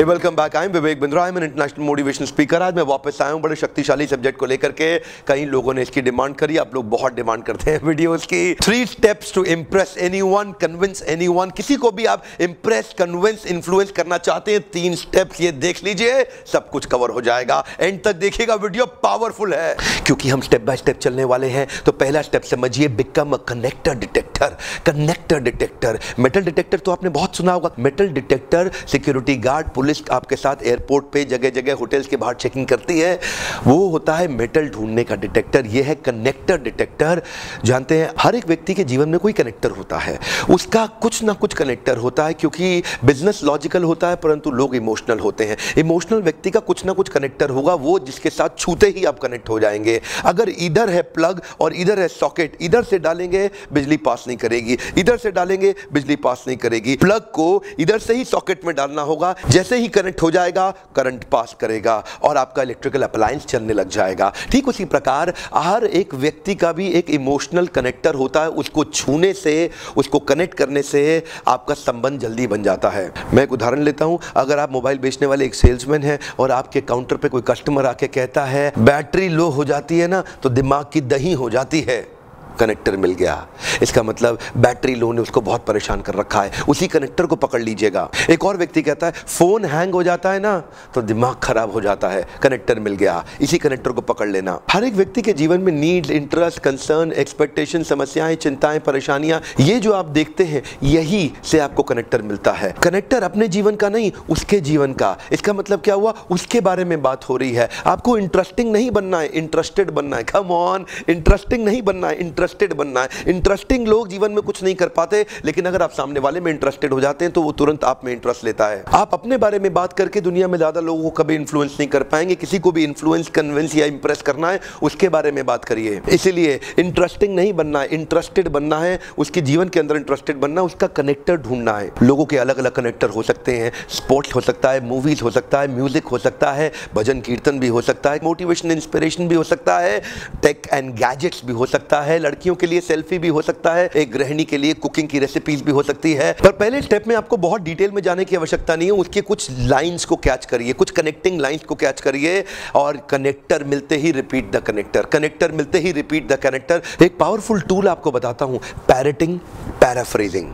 Hey, welcome back. I'm Vivek Bindra I'm an international motivation speaker. आज मैं वापस आया हूँ बड़े शक्तिशाली सब्जेक्ट को लेकर के। कई लोगों ने इसकी डिमांड करी। आप लोग बहुत डिमांड करते हैं वीडियोस की। Three steps to impress anyone convince anyone किसी को भी आप इम्प्रेस कन्विंस इन्फ्लुएंस करना चाहते हैं तीन स्टेप्स ये देख लीजिए। सब कुछ कवर हो जाएगा। एंड तक देखिएगा। वीडियो पावरफुल है। क्योंकि हम स्टेप बाय स्टेप चलने वाले हैं। तो पहला स्टेप समझिए become a connector detector connector detector metal detector तो आपने बहुत सुना होगा। Metal detector security guard police आपके साथ एयरपोर्ट पे जगह जगह होटल्स के बाहर चेकिंग करती है। वो होता है मेटल ढूँढने का डिटेक्टर ये है कनेक्टर डिटेक्टर जानते हैं, हर एक व्यक्ति के जीवन में कोई कनेक्टर होता है। उसका कुछ ना कुछ कनेक्टर होता है क्योंकि बिज़नेस लॉजिकल होता है, परंतु लोग इमोशनल होते हैं। इमोशनल व्यक्ति का कुछ ना कुछ कनेक्टर होगा, वो जिसके साथ छूते ही आप कनेक्ट हो जाएँगे। अगर इधर है प्लग और इधर है सॉकेट इधर से डालेंगे, बिजली पास नहीं करेगी, इधर से डालेंगे, बिजली पास नहीं करेगी। प्लग को इधर से ही सॉकेट में डालना होगा, जैसे ही कनेक्ट हो जाएगा, करंट पास करेगा और आपका इलेक्ट्रिकल अप्लायंस चलने लग जाएगा। ठीक उसी प्रकार, हर एक व्यक्ति का भी एक इमोशनल कनेक्टर होता है, उसको छूने से, उसको कनेक्ट करने से आपका संबंध जल्दी बन जाता है। मैं एक उदाहरण लेता हूँ, अगर आप मोबाइल बेचने वाले एक सेल्समैन हैं और आपके काउंटर पे कोई कस्टमर आके कहता है, बैटरी लो हो जाती है ना तो दिमाग की दही हो जाती है। कनेक्टर मिल गया। इसका मतलब बैटरी लो ने उसको बहुत परेशान कर रखा है। उसी कनेक्टर को पकड़ लीजिएगा। एक और व्यक्ति कहता है, फ़ोन हैंग हो जाता है ना तो दिमाग खराब हो जाता है। कनेक्टर मिल गया। इसी कनेक्टर को पकड़ लेना। हर एक व्यक्ति के जीवन में नीड, इंटरेस्ट, कंसर्न, एक्सपेक्टेशन, समस्याएँ, चिंताएँ, परेशानियाँ, ये जो आप देखते हैं, यही से आपको कनेक्टर मिलता है। कनेक्टर अपने जीवन का नहीं, उसके जीवन का। इसका मतलब क्या हुआ? उसके बारे में बात हो रही है। आपको इंटरेस्टिंग नहीं बनना है। इंटरेस्टेड बनना है। कम ऑन इंटरेस्टिंग नहीं बनना है। इंटरेस्टेड बनना है। इंटरेस्टिंग लोग जीवन में कुछ नहीं कर पाते, लेकिन अगर आप सामने वाले में इंटरेस्टेड हो जाते हैं तो वो तुरंत आप में इंटरेस्ट लेता है। आप अपने बारे में बात करके दुनिया में ज़्यादा लोगों को कभी इन्फ्लुएंस नहीं कर पाएँगे। किसी को भी इन्फ्लुएंस कन्विंस या इंप्रेस करना है, उसके बारे में बात करिए। इसीलिए इंटरेस्टिंग नहीं बनना है इंटरेस्टेड बनना है, उसके जीवन के अंदर इंटरेस्टेड बनना, उसका कनेक्टर ढूंढना है। लोगों के अलग अलग कनेक्टर हो सकते हैं स्पोर्ट्स हो सकता है मूवीज़ हो सकता है म्यूज़िक हो सकता है, भजन, कीर्तन भी हो सकता है मोटिवेशन इंस्पिरेशन भी हो सकता है टेक एंड गैजेट्स भी हो सकता है, लड़कियों के लिए सेल्फी भी हो सकता है। एक गृहिणी के लिए कुकिंग की रेसिपीज़ भी हो सकती है। पर पहले स्टेप में आपको बहुत डिटेल में जाने की आवश्यकता नहीं है। उसके कुछ लाइंस को कैच करिए। कुछ कनेक्टिंग लाइंस को कैच करिए। और कनेक्टर मिलते ही रिपीट द कनेक्टर कनेक्टर मिलते ही रिपीट द कनेक्टर एक पावरफुल टूल आपको बताता हूँ। Parroting paraphrasing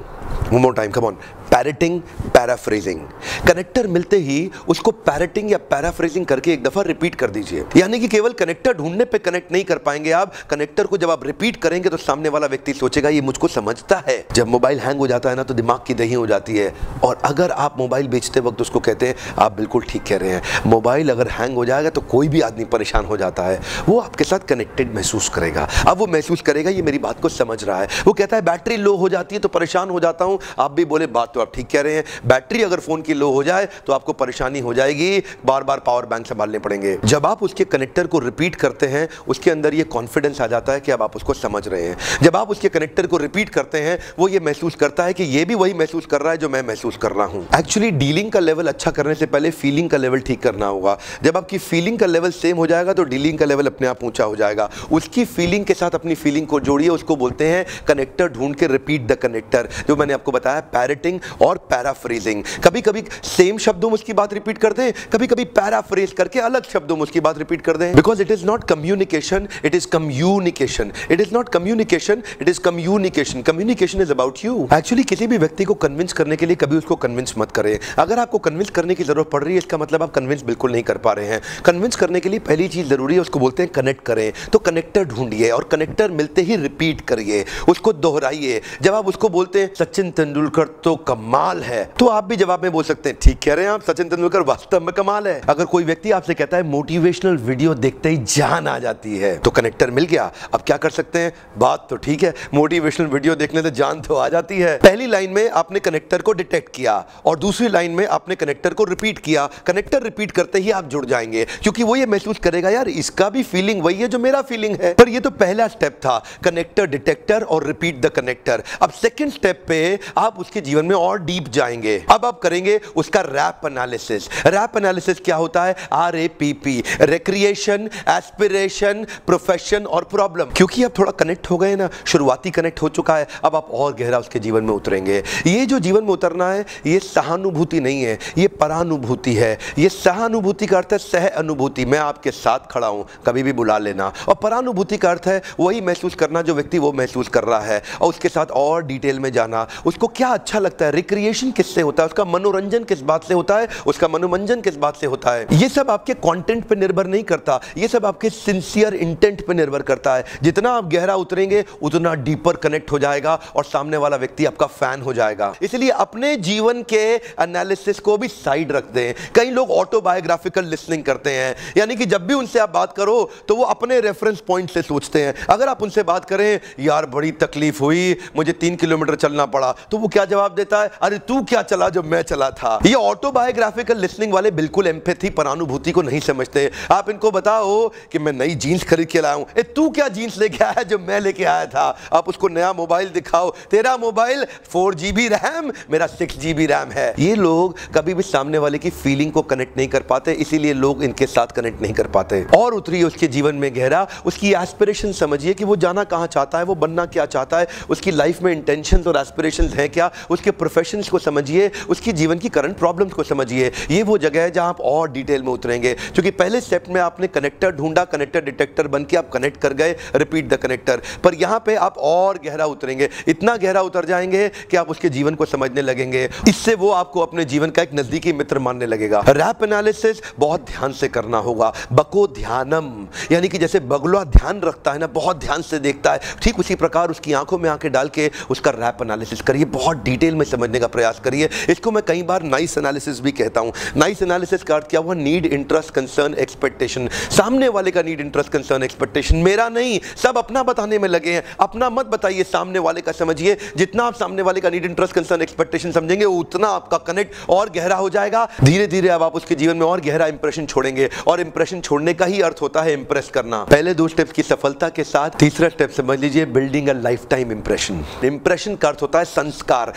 one more time come on parroting paraphrasing connector मिलते ही उसको पैरेटिंग या पैराफ्रेजिंग करके एक दफ़ा रिपीट कर दीजिए। यानी कि केवल कनेक्टर ढूँढने पे कनेक्ट नहीं कर पाएँगे आप। कनेक्टर को जब आप रिपीट करेंगे तो सामने वाला व्यक्ति सोचेगा, ये मुझको समझता है। जब मोबाइल हैंग हो जाता है ना तो दिमाग की दही हो जाती है। और अगर आप मोबाइल बेचते वक्त उसको कहते हैं, आप बिल्कुल ठीक कह रहे हैं। मोबाइल अगर हैंग हो जाएगा तो कोई भी आदमी परेशान हो जाता है। वो आपके साथ कनेक्टेड महसूस करेगा। अब वो महसूस करेगा, ये मेरी बात को समझ रहा है। वो कहता है, बैटरी लो हो जाती है तो परेशान हो जाता हूँ। आप भी बोले, बात तो आप ठीक कह रहे हैं। बैटरी अगर फ़ोन की लो हो जाए तो आपको परेशानी हो जाएगी। बार बार पावर बैंक संभालने पड़ेंगे। जब आप उसके कनेक्टर को रिपीट करते हैं, उसके अंदर ये कॉन्फिडेंस आ जाता है कि अब आप उसको समझ रहे हैं। जब आप उसके कनेक्टर को रिपीट करते हैं, वो ये महसूस करता है कि ये भी वही महसूस कर रहा है जो मैं महसूस कर रहा हूँ। एक्चुअली डीलिंग का लेवल अच्छा करने से पहले फीलिंग का लेवल ठीक करना होगा। जब आपकी फीलिंग का लेवल सेम हो जाएगा तो डीलिंग का लेवल अपने आप ऊँचा हो जाएगा। उसकी फीलिंग के साथ अपनी फीलिंग को जोड़िए, उसको बोलते हैं कनेक्टर ढूंढ के रिपीट द कनेक्टर जो मैंने आपको बताया पैरेटिंग और पैराफ्रेजिंग कभी कभी सेम शब्दों में उसकी बात रिपीट कर दें कभी कभी पैराफ्रेज करके अलग शब्दों में उसकी बात रिपीट कर दें. Because it is not communication it is communication it is not communication it is communication communication is about you actually किसी भी व्यक्ति को कन्विंस करने के लिए कभी उसको कन्विंस मत करें. अगर आपको कन्विंस करने की ज़रूरत पड़ रही है, इसका मतलब आप कन्विंस बिल्कुल नहीं कर पा रहे हैं. कन्विंस करने के लिए पहली चीज़ ज़रूरी है, उसको बोलते हैं कनेक्ट करें. तो कनेक्टर ढूंढिए और कनेक्टर मिलते ही रिपीट करिए. उसको दोहराइए. जब आप उसको बोलते हैं, सचिन तेंदुलकर तो कमाल है। तो आप भी जवाब में बोल सकते हैं, ठीक कह रहे हैं आप, सचिन तेंदुलकर वास्तव में कमाल है। अगर कोई व्यक्ति आपसे कहता है, मोटिवेशनल वीडियो देखते ही जान आ जाती है। तो कनेक्टर मिल गया। अब क्या कर सकते हैं? बात तो ठीक है, मोटिवेशनल वीडियो देखने से जान तो आ जाती है। पहली लाइन में आपने कनेक्टर को डिटेक्ट किया और दूसरी लाइन में आपने कनेक्टर को रिपीट किया। कनेक्टर रिपीट करते ही आप जुड़ जाएँगे, क्योंकि वो ये महसूस करेगा, यार, इसका भी फीलिंग वही है जो मेरा फीलिंग है। पर ये तो पहला स्टेप था, कनेक्टर डिटेक्टर और रिपीट द कनेक्टर। अब सेकेंड स्टेप पे आप उसके जीवन में और डीप जाएँगे। अब आप करेंगे उसका रैप एनालिसिस रैप एनालिसिस क्या होता है? R A P P recreation aspiration profession और प्रॉब्लम क्योंकि अब थोड़ा कनेक्ट हो गए ना, शुरुआती कनेक्ट हो चुका है, अब आप और गहरा उसके जीवन में उतरेंगे। ये जो जीवन में उतरना है, ये सहानुभूति नहीं है, ये परानुभूति है। ये सहानुभूति का अर्थ है सह अनुभूति। मैं आपके साथ खड़ा हूँ, कभी भी बुला लेना। और परानुभूति का अर्थ है वही महसूस करना जो व्यक्ति वो महसूस कर रहा है। और उसके साथ और डिटेल में जाना। उसको क्या अच्छा लगता है रिक्रिएशन किससे होता है? उसका मनोरंजन किस बात से होता है? उसका मनोरंजन किस बात से होता है? ये सब आपके कंटेंट पे निर्भर नहीं करता। ये सब आपके सिंसियर इंटेंट पे निर्भर करता है। जितना आप गहरा उतरेंगे, उतना डीपर कनेक्ट हो जाएगा और सामने वाला व्यक्ति आपका फ़ैन हो जाएगा। इसलिए अपने जीवन के एनालिसिस को भी साइड रख दें। कई लोग ऑटोबायोग्राफिकल लिसनिंग करते हैं। यानी कि जब भी उनसे आप बात करो तो वो अपने रेफरेंस पॉइंट से सोचते हैं। अगर आप उनसे बात करें, यार, बड़ी तकलीफ़ हुई, मुझे तीन किलोमीटर चलना पड़ा। तो वो क्या जवाब देता है? अरे तू क्या चला जो मैं चला था? ये ऑटोबायोग्राफिकल लिसनिंग वाले बिल्कुल एम्पैथी परानुभूति को नहीं समझते। आप इनको बताओ कि मैं नई जीन्स खरीद के लाया हूँ। ए, तू क्या जीन्स लेके आया जो मैं लेके आया था? आप उसको नया मोबाइल दिखाओ। तेरा मोबाइल फोर जीबी रैम मेरा सिक्स जीबी रैम है। ये लोग कभी भी सामने वाले की फीलिंग को कनेक्ट नहीं कर पाते, इसीलिए लोग इनके साथ कनेक्ट नहीं कर पाते। और उतरिए उसके जीवन में गहरा, उसकी एस्पिरेशन समझिए कि वो जाना कहाँ चाहता है, वो बनना क्या चाहता है, उसकी लाइफ में इंटेंशन और एस्पिरेशन है क्या, उसके प्रोफेशन को समझिए, उसकी जीवन की करंट प्रॉब्लम्स को समझिए। ये वो जगह है जहाँ आप और डिटेल में उतरेंगे। क्योंकि पहले स्टेप में आपने कनेक्टर ढूंढा कनेक्टर डिटेक्टर बन के आप कनेक्ट कर गए रिपीट द कनेक्टर पर यहाँ पे आप और गहरा उतरेंगे। इतना गहरा उतर जाएँगे कि आप उसके जीवन को समझने लगेंगे। इससे वो आपको अपने जीवन का एक नजदीकी मित्र मानने लगेगा। रैप एनालिसिस बहुत ध्यान से करना होगा। बको ध्यानम। यानी कि जैसे बगुला ध्यान रखता है ना, बहुत ध्यान से देखता है। ठीक उसी प्रकार उसकी आँखों में आँखें डाल के उसका रैप एनालिसिस करिए। बहुत डिटेल में समझने का प्रयास करिए। इसको मैं कई बार नाइस एनालिसिस भी कहता हूँ। नाइस एनालिसिस का अर्थ क्या हुआ? नीड इंटरेस्ट कंसर्न एक्सपेक्टेशन सामने वाले का नीड इंटरेस्ट कंसर्न एक्सपेक्टेशन मेरा नहीं। सब अपना बताने में लगे हैं। अपना मत बताइए। सामने वाले का समझिए। जितना आप सामने वाले का नीड इंटरेस्ट कंसर्न एक्सपेक्टेशन समझेंगे, उतना आपका कनेक्ट और गहरा हो जाएगा। धीरे धीरे अब आप उसके जीवन में और गहरा इंप्रेशन छोड़ेंगे। और इंप्रेशन छोड़ने का ही अर्थ होता है इंप्रेस करना। पहले दो स्टेप्स की सफलता के साथ तीसरा स्टेप समझ लीजिए building a lifetime impression impression का अर्थ होता है संस्कार।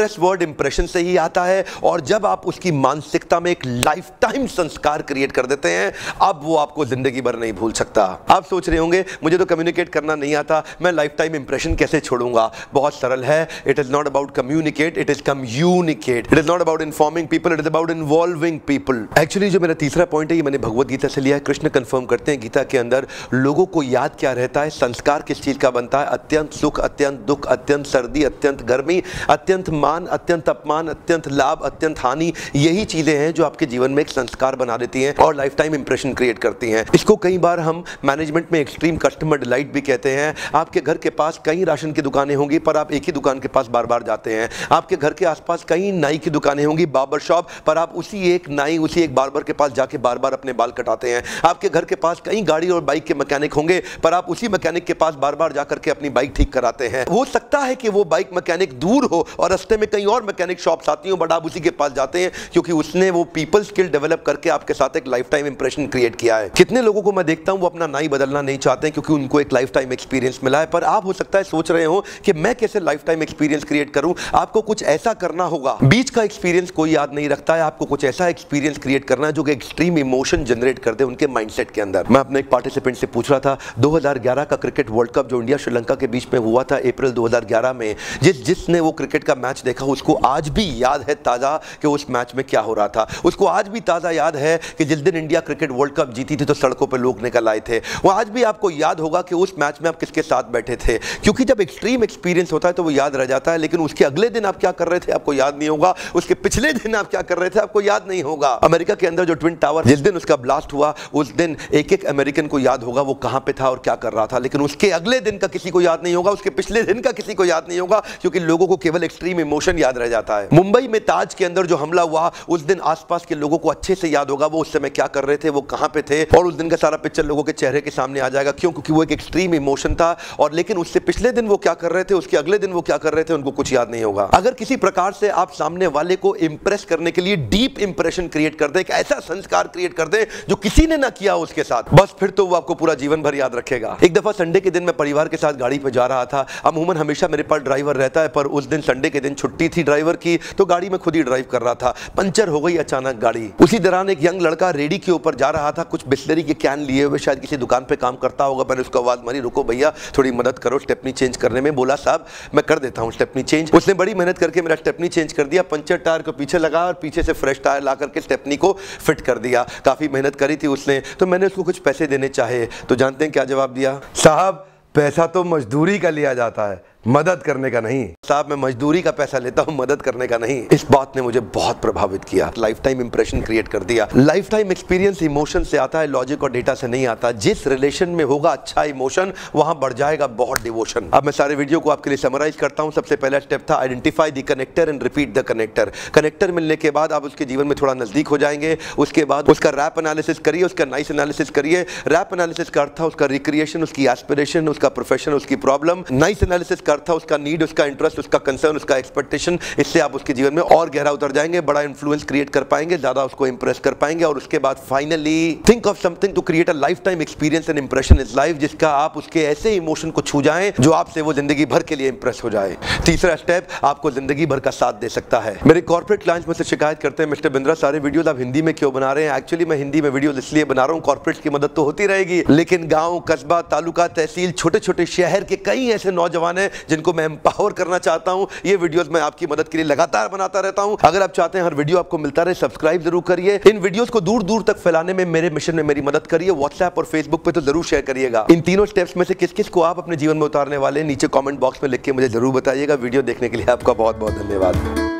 इंप्रेस वर्ड इंप्रेशन से ही आता है और जब आप उसकी मानसिकता में एक लाइफ टाइम संस्कार क्रिएट कर देते हैं, अब वो आपको ज़िंदगी भर नहीं भूल सकता। आप सोच रहे होंगे, मुझे तो कम्युनिकेट करना नहीं आता, मैं लाइफ टाइम इंप्रेशन कैसे छोड़ूँगा? बहुत सरल है it is not about communicate it is communicate it is not about informing people it is about involving people actually जो मेरा तीसरा पॉइंट है, ये मैंने भगवत गीता से लिया है। कृष्ण कंफर्म करते हैं गीता के अंदर, लोगों को याद क्या रहता है, संस्कार किस चीज़ का बनता है? अत्यंत सुख, अत्यंत दुख, अत्यंत सर्दी, अत्यंत गर्मी, अत्यंत मान अत्यंत अपमान, अत्यंत लाभ, अत्यंत हानि, यही चीज़ें हैं जो आपके जीवन में एक संस्कार बना देती हैं और लाइफ टाइम इंप्रेशन क्रिएट करती हैं। इसको कई बार हम मैनेजमेंट में एक्सट्रीम कस्टमर डिलाइट भी कहते हैं। आपके घर के पास कई राशन की दुकानें होंगी, पर आप एक ही दुकान के पास बार बार जाते हैं। आपके घर के आसपास कई नाई की दुकानें होंगी बार्बर शॉप पर आप उसी एक नाई, उसी एक बार्बर के पास जाके बार बार अपने बाल कटाते हैं। आपके घर के पास कई गाड़ी और बाइक के मैकेनिक होंगे, पर आप उसी मैकेनिक के पास बार बार जाकर के अपनी बाइक ठीक कराते हैं। हो सकता है कि वो बाइक मैकेनिक दूर हो और रस्ते में कई और मैकेनिक शॉप्स आती हो, बट आप उसी के पास जाते हैं, क्योंकि उसने वो पीपल स्किल डेवलप करके आपके साथ एक लाइफ टाइम इंप्रेशन क्रिएट किया है। कितने लोगों को मैं देखता हूँ, वो अपना नाई बदलना नहीं चाहते हैं, क्योंकि उनको एक लाइफ टाइम एक्सपीरियंस मिला है। पर आप हो सकता है सोच रहे हो कि मैं कैसे लाइफ टाइम एक्सपीरियंस क्रिएट करूँ? आपको कुछ ऐसा करना होगा। बीच का एक्सपीरियंस कोई याद नहीं रखता है, आपको कुछ ऐसा एक्सपीरियंस क्रिएट करना है, जो कि एक्सट्रीम इमोशन जनरेट कर दे उनके माइंडसेट के अंदर। मैं अपने एक पार्टिसिपेंट से पूछ रहा था 2011 का क्रिकेट वर्ल्ड कप जो इंडिया श्रीलंका के बीच में हुआ था, अप्रैल 2011 में, जिस, जिसने वो क्रिकेट का मैच देखा, उसको आज भी याद है ताज़ा कि उस मैच में क्या हो रहा था। उसको आज भी ताज़ा याद है कि जिस दिन इंडिया क्रिकेट वर्ल्ड कप जीती थी तो सड़कों पर लोग निकल आए थे। वो आज भी आपको याद होगा कि उस मैच में आप किसके साथ बैठे थे। क्योंकि जब एक्सट्रीम एक्सपीरियंस होता है तो वो याद रह जाता है, लेकिन उसके अगले दिन आप क्या कर रहे थे, आपको याद नहीं होगा। उसके पिछले दिन आप क्या कर रहे थे, आपको याद नहीं होगा। अमेरिका के अंदर जो ट्विन टावर जिस दिन उसका ब्लास्ट हुआ, उस दिन एक एक अमेरिकन को याद होगा, वो कहाँ पे था और क्या कर रहा था। लेकिन उसके अगले दिन का किसी को याद नहीं होगा, उसके पिछले दिन का किसी को याद नहीं होगा, क्योंकि लोगों को केवल एक्सट्रीम इमोशन याद रह जाता है। मुंबई में ताज के अंदर जो हमला हुआ, उस दिन आसपास के लोगों को अच्छे से याद होगा, वो उस समय क्या कर रहे थे, वो कहाँ पे थे, और उस दिन का सारा पिक्चर लोगों के चेहरे के सामने आ जाएगा। क्यों? क्योंकि वो एक एक्सट्रीम इमोशन था, और लेकिन उससे पिछले दिन वो क्या कर रहे थे, उसके अगले दिन वो क्या कर रहे थे, उनको कुछ याद नहीं होगा। अगर किसी प्रकार से आप सामने वाले को इंप्रेस करने के लिए डीप इंप्रेशन क्रिएट कर दे ऐसा संस्कार क्रिएट कर दे, जो किसी ने ना किया उसके साथ, बस फिर तो वो आपको पूरा जीवन भर याद रखेगा। एक दफ़ा संडे के दिन मैं परिवार के साथ गाड़ी पे जा रहा था। अमूमन हमेशा मेरे पास ड्राइवर रहता है, पर उस दिन संडे के दिन छुट्टी थी ड्राइवर की तो गाड़ी में खुद ही ड्राइव कर रहा था। पंचर हो गई अचानक गाड़ी। उसी दौरान एक यंग लड़का रेडी के ऊपर जा रहा था। कुछ बिस्लरी के कैन लिए हुए, शायद किसी दुकान पर काम करता होगा। मैंने उसको आवाज़ मारी, रुको भैया, थोड़ी मदद करो, स्टेपनी चेंज करने में। बोला, साहब, मैं कर देता हूँ स्टेपनी चेंज। उसने बड़ी मेहनत करके मेरा स्टेपनी चेंज कर दिया, पंचर टायर को पीछे लगा और पीछे से फ्रेश टायर ला करके स्टेपनी को फिट कर दिया। काफ़ी मेहनत करी थी उसने। तो मैंने उसको कुछ पैसे देने चाहे। तो जानते हैं क्या जवाब दिया? साहब, पैसा तो मजदूरी का लिया जाता है। मदद करने का नहीं। साहब, मैं मजदूरी का पैसा लेता हूँ, मदद करने का नहीं। इस बात ने मुझे बहुत प्रभावित किया। लाइफ टाइम इंप्रेशन क्रिएट कर दिया। लाइफ टाइम एक्सपीरियंस इमोशन से आता है लॉजिक और डेटा से नहीं आता। जिस रिलेशन में होगा अच्छा इमोशन वहाँ बढ़ जाएगा बहुत डिवोशन अब मैं सारे वीडियो को आपके लिए समराइज करता हूँ। सबसे पहला स्टेप था identify the connector and repeat the connector connector मिलने के बाद आप उसके जीवन में थोड़ा नज़दीक हो जाएँगे। उसके बाद उसका रैप एनालिसिस करिए, उसका नाइस एनालिसिस करिए। रैप एनालिसिस का अर्थ था उसका रिक्रिएशन उसकी एस्पिरेशन उसका प्रोफेशन उसकी प्रॉब्लम नाइस एनालिसिस का अर्थ था, उसका नीड उसका इंटरेस्ट उसका कंसर्न उसका एक्सपेक्टेशन इससे आप उसके जीवन में और गहरा उतर जाएँगे, बड़ा इन्फ्लुएंस क्रिएट कर पाएँगे, ज़्यादा उसको इंप्रेस कर पाएँगे और उसके बाद finally think of something to create a lifetime experience and impression is life जिसका आप उसके ऐसे इमोशन को छू जाए, जो आपसे वो ज़िंदगी भर के लिए इंप्रेस हो जाए। तीसरा स्टेप आपको ज़िंदगी भर का साथ दे सकता है। मेरे कॉर्पोरेट क्लाइंट्स में से शिकायत करते हैं, मिस्टर बिंद्रा, सारे वीडियोस आप हिंदी में क्यों बना रहे हैं? एक्चुअली मैं हिंदी में वीडियो इसलिए बना रहा हूँ कॉर्पोरेट की मदद तो होती रहेगी, लेकिन गाँव, कस्बा, तालुका, तहसील छोटे छोटे शहर के कई ऐसे नौजवान हैं जिनको मैं एम्पावर करना चाहता हूँ, ये वीडियोस मैं आपकी मदद के लिए लगातार बनाता रहता हूँ। अगर आप चाहते हैं हर वीडियो आपको मिलता रहे सब्सक्राइब ज़रूर करिए। इन वीडियोस को दूर दूर तक फैलाने में मेरे मिशन में मेरी मदद करिए व्हाट्सएप और फेसबुक पर तो ज़रूर शेयर करिएगा। इन तीनों स्टेप्स में से किस किस को आप अपने जीवन में उतारने वाले नीचे कॉमेंट बॉक्स में लिख के मुझे ज़रूर बताइएगा। वीडियो देखने के लिए आपका बहुत बहुत धन्यवाद।